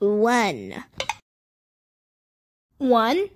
one. One